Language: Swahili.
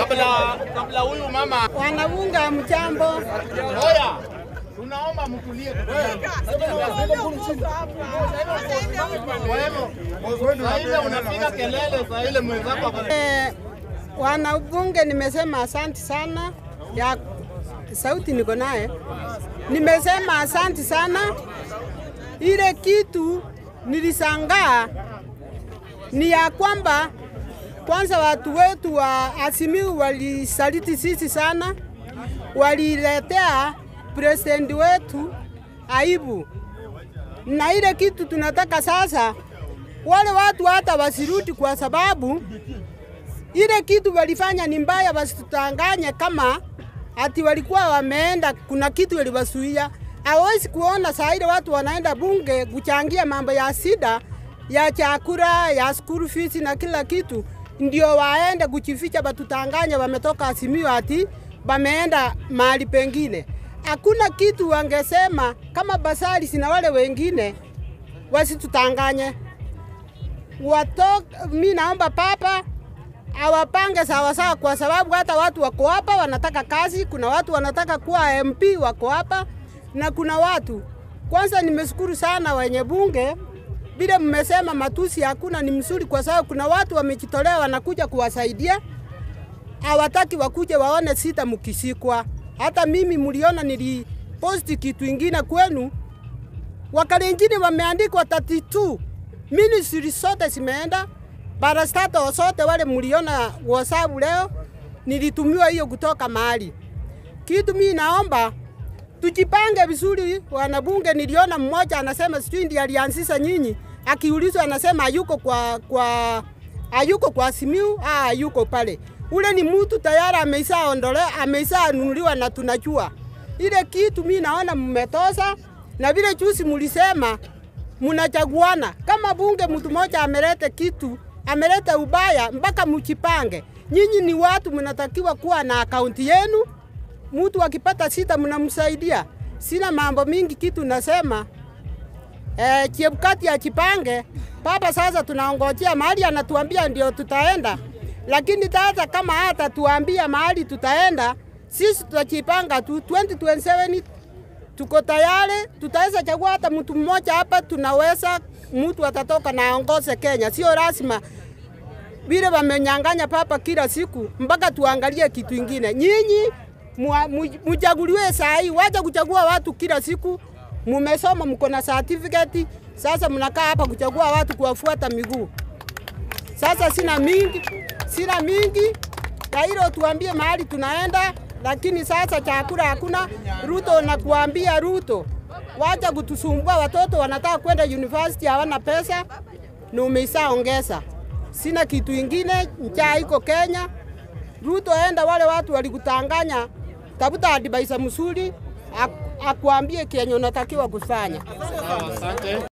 kabla kabla huyu mama. Wanabunge mchambo, Oya, tunaomba mtulie. Sasa unapiga kelele, saa ile mwenzako ako- eh, wanabunge nimesema asante sana. Ya sauti niko naye, nimesema asante sana. Ile kitu nilisangaa ni ya kwamba kwanza watu wetu wa Asimiu walisaliti sisi sana, waliletea president wetu aibu, na ile kitu tunataka sasa wale watu hata wasirudi, kwa sababu ile kitu walifanya ni mbaya, wasitutanganye kama ati walikuwa wameenda, kuna kitu waliwasuia. Hawezi kuona saa ile watu wanaenda bunge kuchangia mambo ya sida ya chakula ya school fees na kila kitu, ndio waende kuchificha batutanganya wametoka Azimio ati bameenda mahali pengine. Hakuna kitu wangesema kama Basari sina wale wengine wasitutanganye wato, mi naomba papa awapange sawasawa, kwa sababu hata watu wako hapa wanataka kazi. Kuna watu wanataka kuwa MP wako hapa, na kuna watu kwanza, nimeshukuru sana wenye bunge vile mmesema matusi hakuna, ni mzuri, kwa sababu kuna watu wamejitolea wanakuja kuwasaidia, hawataki wakuje waone sita mkisikwa. Hata mimi mliona niliposti kitu ingine kwenu, Wakalenjini wameandikwa 32 ministry zote zimeenda barastato sote, wale mliona WhatsApp leo, nilitumiwa hiyo kutoka mahali. Kitu mimi naomba tujipange vizuri, wanabunge. Niliona mmoja anasema sijui ndiye alianzisha nyinyi, akiulizwa anasema yuko kwa kwa ayuko kwa Simiu, ah, yuko pale. Ule ni mtu tayari ameisha ondole, ameisha nunuliwa na tunajua ile kitu. Mimi naona mmetosa, na vile juzi mulisema mnachaguana kama bunge, mtu mmoja amelete kitu amelete ubaya, mpaka mchipange. Nyinyi ni watu, mnatakiwa kuwa na akaunti yenu. Mtu akipata sita mnamsaidia. Sina mambo mingi, kitu nasema eh, Chebukati achipange papa. Sasa tunaongojea mahali anatuambia ndio tutaenda, lakini tata kama hata tuambia mahali tutaenda, sisi tutachipanga tu 2027 tuko tayari, tutaweza chagua hata mtu mmoja hapa, tunaweza mtu atatoka na aongoze Kenya, sio lazima vile wamenyang'anya papa kila siku, mpaka tuangalie kitu ingine. Nyinyi muchaguliwe saa hii, wacha kuchagua watu kila siku. Mumesoma, mko na certificate, sasa mnakaa hapa kuchagua watu kuwafuata miguu. Sasa sina mingi, sina mingi Kairo, tuambie mahali tunaenda, lakini sasa chakula hakuna. Ruto nakuambia, Ruto wacha kutusumbua. Watoto wanataka kwenda university, hawana pesa na umeisaongeza. Sina kitu ingine, njaa iko Kenya. Ruto enda, wale watu walikutanganya, tafuta advice mzuri, akuambie kenye unatakiwa kufanya. Asante.